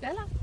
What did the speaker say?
来了。